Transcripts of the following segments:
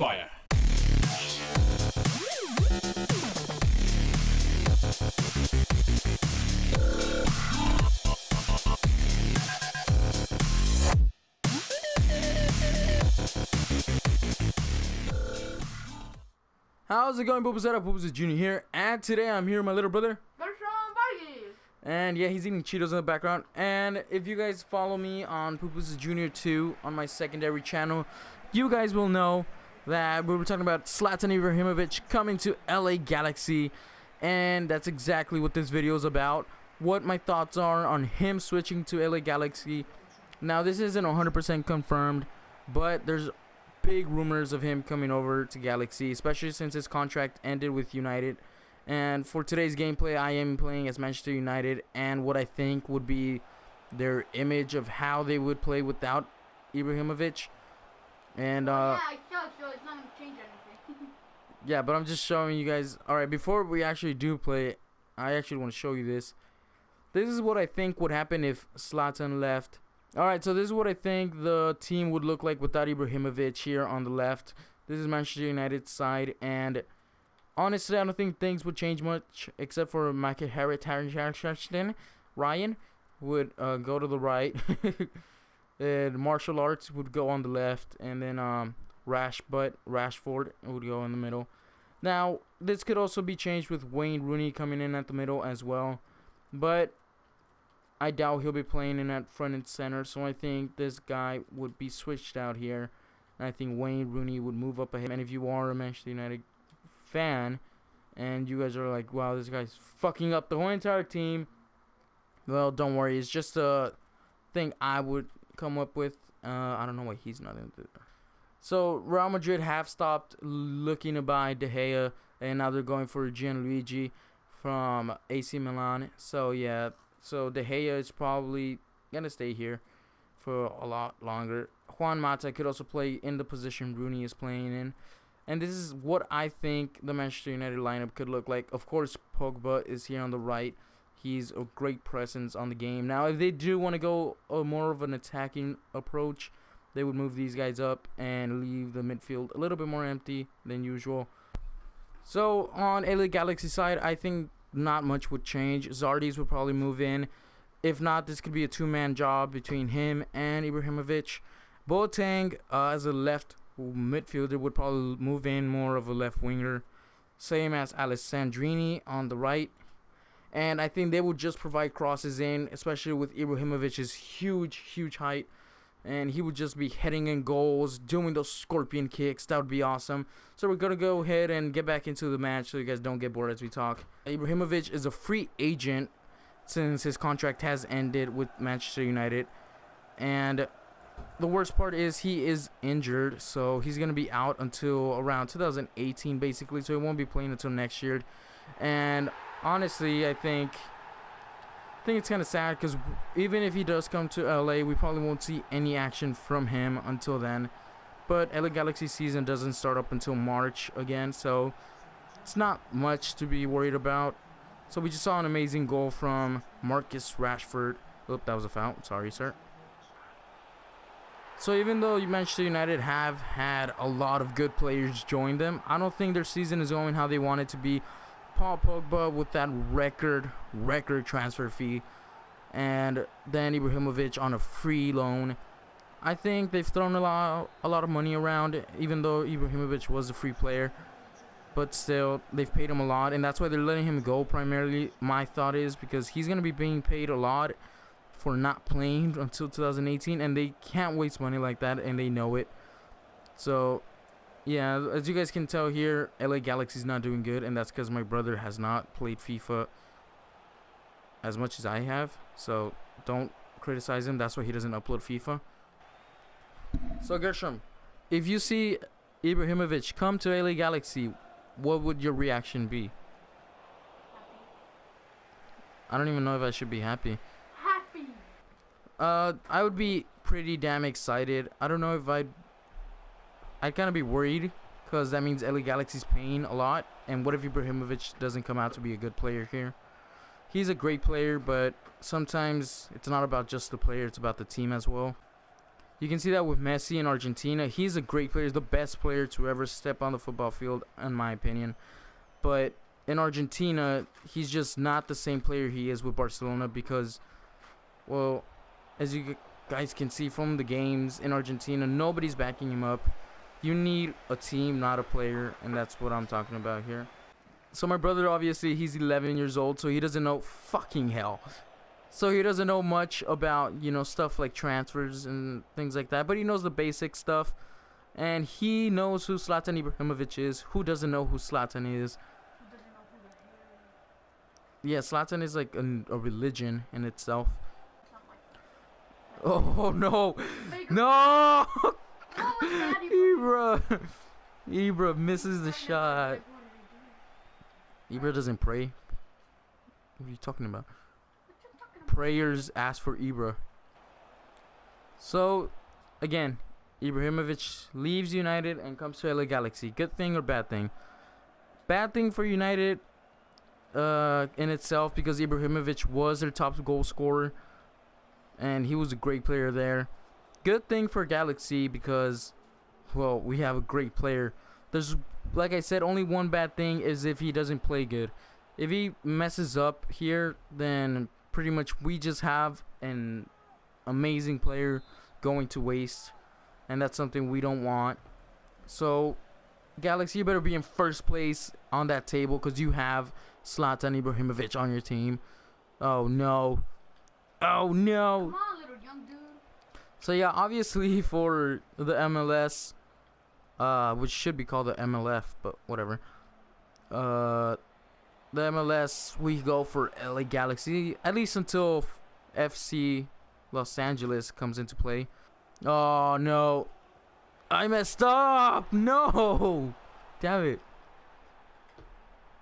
Fire. How's it going, Bubba Setup? Bubba Junior here, and today I'm here with my little brother. And yeah, he's eating Cheetos in the background. And if you guys follow me on Pupusa Junior 2 on my secondary channel, you guys will know that we were talking about Zlatan Ibrahimovic coming to LA Galaxy. And that's exactly what this video is about. What my thoughts are on him switching to LA Galaxy. Now, this isn't 100% confirmed, but there's big rumors of him coming over to Galaxy, especially since his contract ended with United. And for today's gameplay, I am playing as Manchester United and what I think would be their image of how they would play without Ibrahimovic. And uh, yeah, I saw, so it's not gonna change anything. Yeah, but I'm just showing you guys. All right, before we actually do play, I actually want to show you this. This is what I think would happen if Zlatan left. All right, so this is what I think the team would look like without Ibrahimovic here on the left. This is Manchester United's side, and honestly, I don't think things would change much except for Michael Harry Ryan would uh, go to the right, and martial arts would go on the left, and then um, Rash but Rashford would go in the middle. Now, this could also be changed with Wayne Rooney coming in at the middle as well, but I doubt he'll be playing in at front and center, so I think this guy would be switched out here. And I think Wayne Rooney would move up ahead. And if you are a Manchester United fan, and you guys are like, wow, this guy's fucking up the whole entire team, well, don't worry. It's just a thing I would come up with. Uh, I don't know why he's not in there. So Real Madrid have stopped looking to buy De Gea, and now they're going for Gianluigi from AC Milan. So yeah, so De Gea is probably gonna stay here for a lot longer. Juan Mata could also play in the position Rooney is playing in. And this is what I think the Manchester United lineup could look like. Of course, Pogba is here on the right. He's a great presence on the game. Now, if they do want to go a more of an attacking approach, they would move these guys up and leave the midfield a little bit more empty than usual. So, on LA Galaxy side, I think not much would change. Zardes would probably move in. If not, this could be a two-man job between him and Ibrahimovic. Boateng, uh, as a left midfielder, would probably move in more of a left winger. Same as Alessandrini on the right. And I think they would just provide crosses in, especially with Ibrahimovic's huge, huge height and he would just be heading in goals, doing those scorpion kicks. That would be awesome. So we're gonna go ahead and get back into the match so you guys don't get bored as we talk. Ibrahimovic is a free agent since his contract has ended with Manchester United, and the worst part is he is injured, so he's gonna be out until around 2018, basically. So he won't be playing until next year. And honestly, I think I think it's kind of sad because even if he does come to LA, we probably won't see any action from him until then. But LA Galaxy season doesn't start up until March again, so it's not much to be worried about. So we just saw an amazing goal from Marcus Rashford. Oop, that was a foul. Sorry, sir. So even though Manchester United have had a lot of good players join them, I don't think their season is going how they want it to be. Paul Pogba with that record record transfer fee, and then Ibrahimovic on a free loan. I think they've thrown a lot a lot of money around, even though Ibrahimovic was a free player. But still, they've paid him a lot, and that's why they're letting him go. Primarily, my thought is because he's gonna be being paid a lot for not playing until 2018, and they can't waste money like that, and they know it. So yeah, as you guys can tell here, LA Galaxy's not doing good, and that's because my brother has not played FIFA as much as I have. So don't criticize him. That's why he doesn't upload FIFA. So Gershom, if you see Ibrahimovic come to LA Galaxy, what would your reaction be? I don't even know if I should be happy. Happy. Uh, I would be pretty damn excited. I don't know if I'd I'd kind of be worried because that means LA Galaxy's paying a lot. And what if Ibrahimovic doesn't come out to be a good player here? He's a great player, but sometimes it's not about just the player, it's about the team as well. You can see that with Messi in Argentina. He's a great player, the best player to ever step on the football field, in my opinion. But in Argentina, he's just not the same player he is with Barcelona because, well, as you guys can see from the games in Argentina, nobody's backing him up. You need a team, not a player, and that's what I'm talking about here. So my brother, obviously, he's 11 years old, so he doesn't know fucking hell. So he doesn't know much about, you know, stuff like transfers and things like that, but he knows the basic stuff. And he knows who Zlatan Ibrahimovic is. Who doesn't know who Zlatan is? Who doesn't know who the hell Yeah, Zlatan is like an, a religion in itself. Oh no, no! Ibra, Ibra misses the shot. Ibra doesn't pray. What are you talking about? You talking about? Prayers ask for Ibra. So, again, Ibrahimovic leaves United and comes to LA Galaxy. Good thing or bad thing? Bad thing for United uh, in itself because Ibrahimovic was their top goal scorer and he was a great player there. Good thing for Galaxy because, well, we have a great player. There's, like I said, only one bad thing is if he doesn't play good. If he messes up here, then pretty much we just have an amazing player going to waste, and that's something we don't want. So, Galaxy, you better be in first place on that table because you have Zlatan Ibrahimovic on your team. Oh no. Oh no. Come on, little young dude. So yeah, obviously for the MLS, uh, which should be called the MLF, but whatever. Uh, the MLS we go for LA Galaxy at least until FC Los Angeles comes into play. Oh no, I messed up. No, damn it.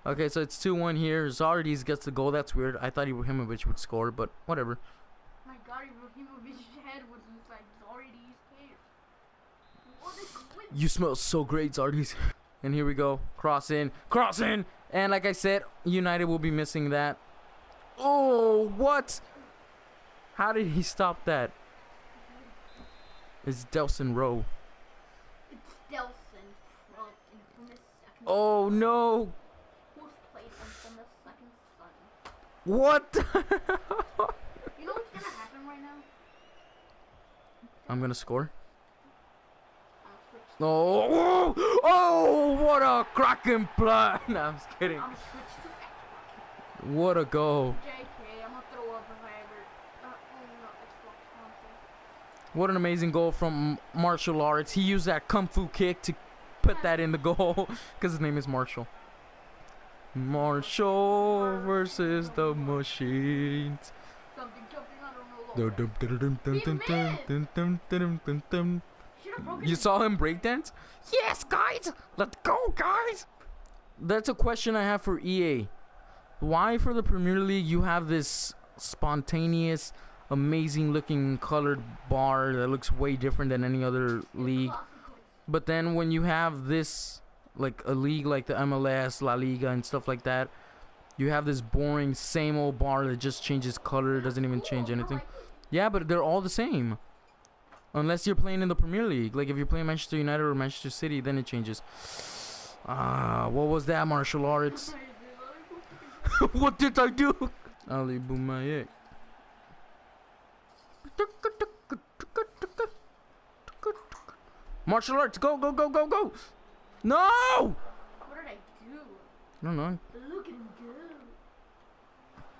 Okay, so it's 2-1 here. Zardes gets the goal. That's weird. I thought Ibrahimovic would score, but whatever. My God, Ibrahimovic's head was just like Zardy's hair. What is with You smell so great, Zardes. And here we go. Cross in. Cross in! And like I said, United will be missing that. Oh, what? How did he stop that? It's Delsin Rowe. It's Delsin Oh, no. Who's played Infamous Second Son? What? You know what's gonna happen right now? I'm going to score. I'll. Oh, oh, what a cracking play. No, I'm just kidding. I'll switch to Xbox. What a goal. JK, I'm gonna throw up if I ever. Uh, no, What an amazing goal from martial arts. He used that kung fu kick to put that in the goal because his name is Marshall. Marshall versus the machines. Something jumping, you saw him breakdance? Yes, guys! Let's go, guys! That's a question I have for EA. Why for the Premier League you have this spontaneous, amazing looking colored bar that looks way different than any other league? But then when you have this, like a league like the MLS, La Liga and stuff like that, you have this boring same old bar that just changes color, doesn't even change anything. Yeah, but they're all the same. Unless you're playing in the Premier League. Like if you're playing Manchester United or Manchester City, then it changes. Ah, what was that martial arts? what did I do? Ali Boumayek. Martial arts, go, go, go, go, go! No! What did I do? I don't know. Look at him go.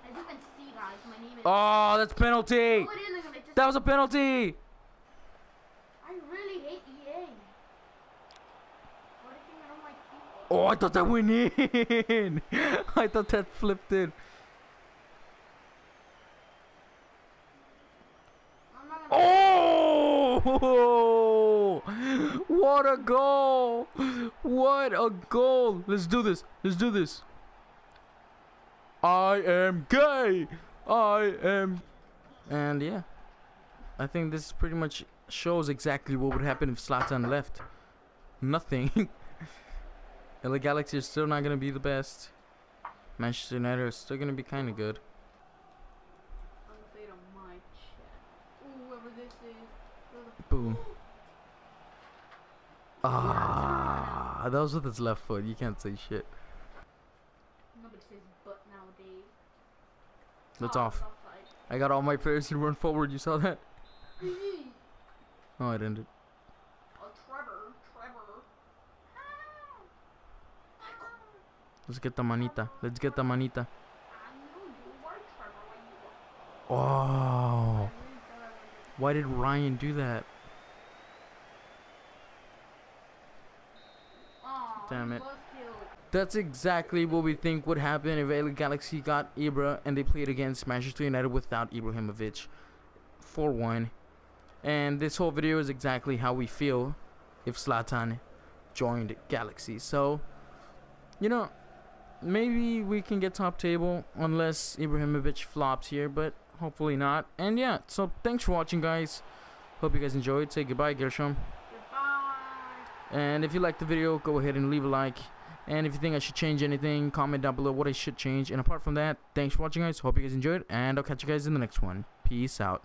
As you can see, guys, my name is. Oh, that's penalty! Oh, it is, look at it, just- That was a penalty! I really hate EA. What do you think I don't like people? Oh, I thought that went in. I thought that flipped in. Oh! What a goal! What a goal! Let's do this. Let's do this. I am gay. I am. And yeah, I think this pretty much shows exactly what would happen if Zlatan left. Nothing. LA Galaxy is still not going to be the best. Manchester United are still going to be kind of good. Boom. Ah, that was with his left foot. You can't say shit. Nobody says butt. That's off. I got all my players to run forward. You saw that? oh, it ended. Let's get the manita. Let's get the manita. Oh. Why did Ryan do that? Damn it. That's exactly what we think would happen if LA Galaxy got Ibra and they played against Manchester United without Ibrahimovic. 4 1. And this whole video is exactly how we feel if Zlatan joined Galaxy. So, you know, maybe we can get top table unless Ibrahimovic flops here, but hopefully not. And yeah, so thanks for watching, guys. Hope you guys enjoyed. Say goodbye, Gershom. Goodbye. And if you liked the video, go ahead and leave a like. And if you think I should change anything, comment down below what I should change. And apart from that, thanks for watching, guys. Hope you guys enjoyed, and I'll catch you guys in the next one. Peace out.